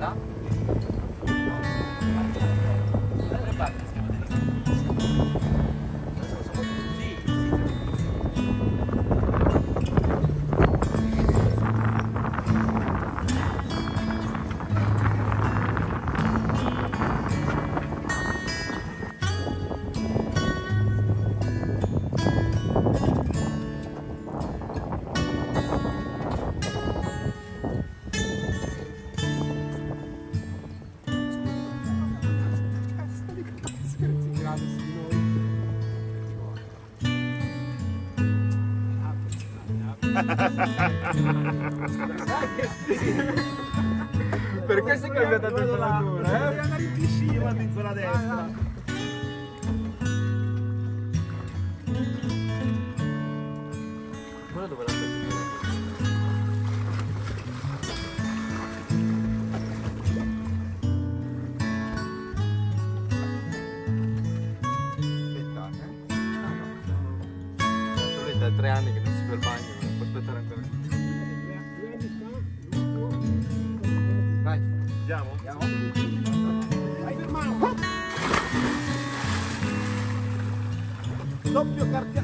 đó. Perché si è cambiata temperatura? Eh? andare in piscina, in zona destra. Tre anni che non si fa il bagno, non può aspettare ancora. Vai. Andiamo? Hai fermato! Doppio cartia...